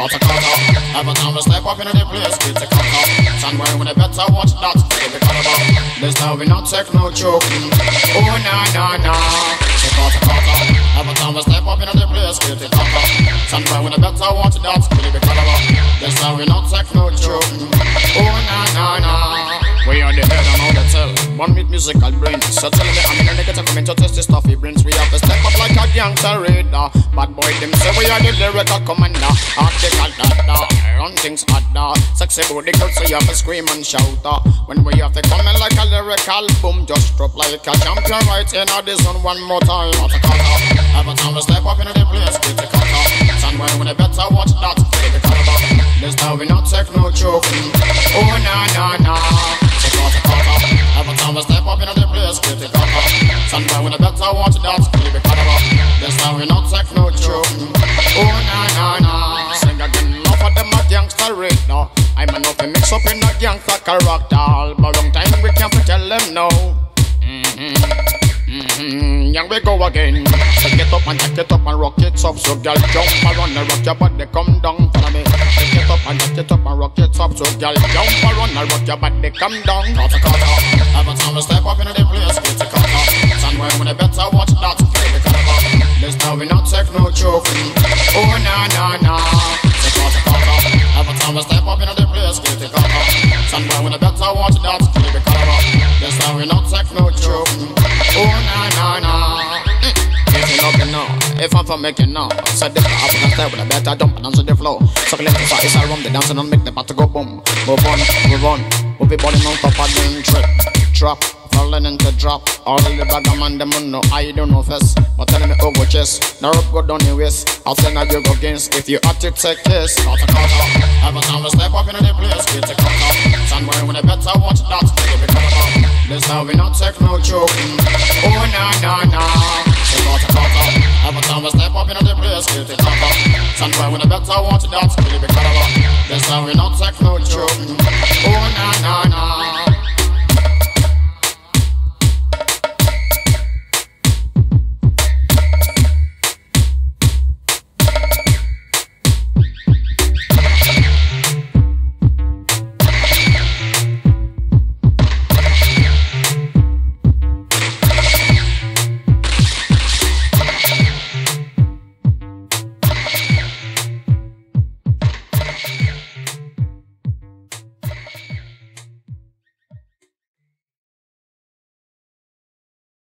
Cut a cut up. Every time we step up into the place, get a cut up. Somewhere when they better watch that, get the cut up. This time we not take no joke. Oh na na na. They cut a cut. Every time we step up into the place, get a cut up. Somewhere when they better watch that, get the cut up. This time we not take no joke. Oh na na na. We are the head and all the tail. One with musical brain. So tell me I'm in a negative comment to test the stuff he brings. We have gangster raider. Bad boy them say we are the lyrical commander. Article dada, run things harder. Sexy booty girl so you have to scream and shout. uh. When we have to come in like a lyrical boom, just drop like a champion right in the zone one more time. A up. Every time we step up into the place, get the cut up. Somewhere when they better watch that, get the cut up. This time we not take no joke. Oh na na na. Cut a cut up. Every time we step up into the place, get the cut up. Somewhere they better watch that, a. I'm enough to mix up in a gangster character. But long time we can't tell them no. Mm-hmm. Young we go again. So get up and take it up and rock it up. So girl jump around and rock your body, come down. Follow me. Take it up and take it up and rock it up. So girl jump around and rock your body, come down. Cut a cut up. Every time we step up into the place, get a cut up. Somewhere when they better watch that, get. This time we not take no joke. Time we step up into the place, get a cut up. Somewhere when they better watch that, the cut up. This time we not take no joke. Oh na na na. Mm. If you love me now, if I'm for making now, set the up and step with a better jump and answer the flow. So let the fire is around the dancing and make the party go boom. Move on, move on. Move your body on top of the trip, drop. Falling into drop, all the bag of man them no I don't know first, but tell me oh, over chest, now up go down your waist. I'll send you go against if you have to take this. Cut a cut up, every time we step up into the place, get a cut up. Somewhere when they better watch that, get a cut up. This time we not take no joke. Oh na na na. So cut a cut up, every time we step up into the place, get a cut up. Somewhere when they better watch that, get a cut. This time we not take no joke. Oh na na na.